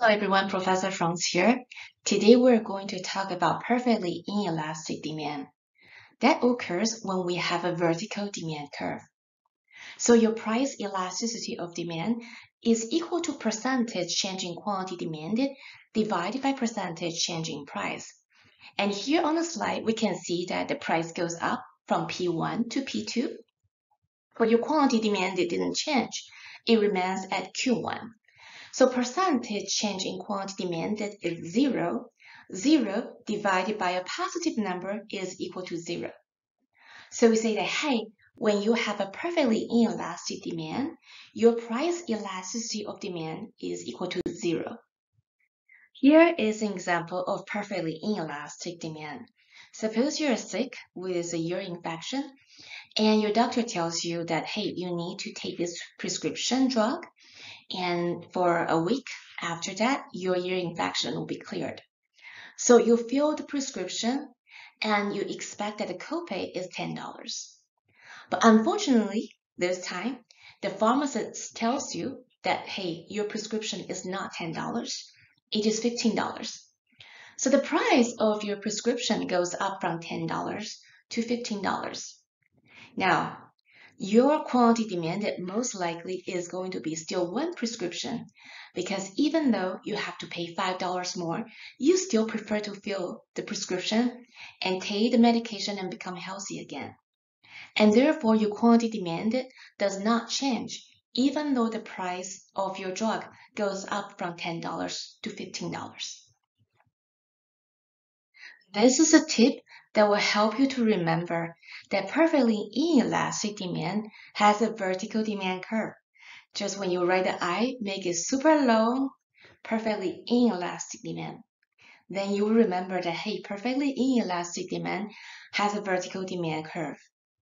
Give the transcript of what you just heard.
Hello everyone, Professor Franz here. Today we're going to talk about perfectly inelastic demand. That occurs when we have a vertical demand curve. So your price elasticity of demand is equal to percentage change in quantity demanded divided by percentage change in price. And here on the slide, we can see that the price goes up from P1 to P2. But your quantity demanded didn't change. It remains at Q1. So percentage change in quantity demanded is zero. Zero divided by a positive number is equal to zero. So we say that, hey, when you have a perfectly inelastic demand, your price elasticity of demand is equal to zero. Here is an example of perfectly inelastic demand. Suppose you're sick with a ear infection and your doctor tells you that, hey, you need to take this prescription drug and for a week after that, your ear infection will be cleared. So you fill the prescription and you expect that the copay is $10. But unfortunately, this time, the pharmacist tells you that, hey, your prescription is not $10, it is $15. So the price of your prescription goes up from $10 to $15. Now, your quantity demanded most likely is going to be still one prescription because even though you have to pay $5 more, you still prefer to fill the prescription and take the medication and become healthy again. And therefore, your quantity demanded does not change even though the price of your drug goes up from $10 to $15. This is a tip that will help you to remember that perfectly inelastic demand has a vertical demand curve. Just when you write the I, make it super long, perfectly inelastic demand. Then you will remember that, hey, perfectly inelastic demand has a vertical demand curve.